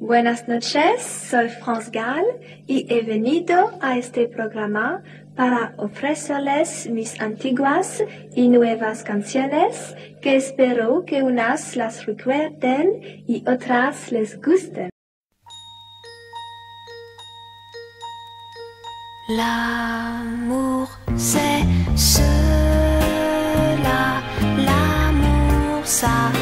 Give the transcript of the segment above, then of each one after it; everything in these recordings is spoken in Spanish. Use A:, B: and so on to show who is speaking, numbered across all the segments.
A: Buenas noches, soy Franz Gall y he venido a este programa para ofrecerles mis antiguas y nuevas canciones que espero que unas las recuerden y otras les gusten.
B: L'amour, c'est cela. L'amour, ça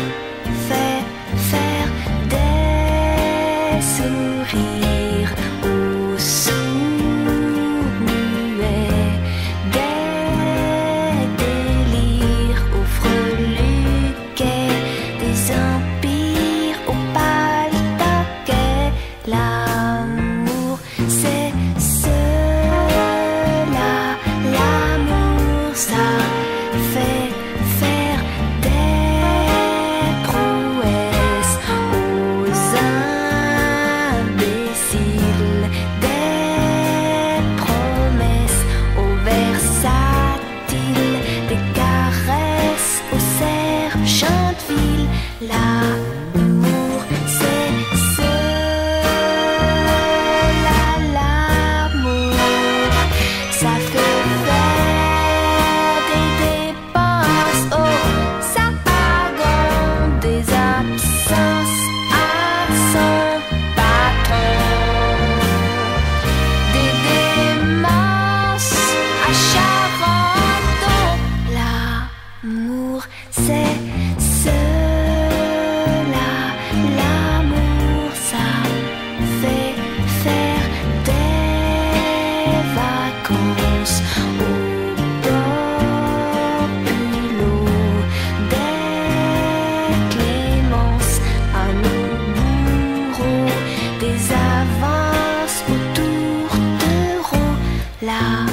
B: L'amour, c'est cela. L'amour, ça fait faire des prouesses aux imbéciles, des promesses aux versatiles, des caresses aux sergents de ville. love.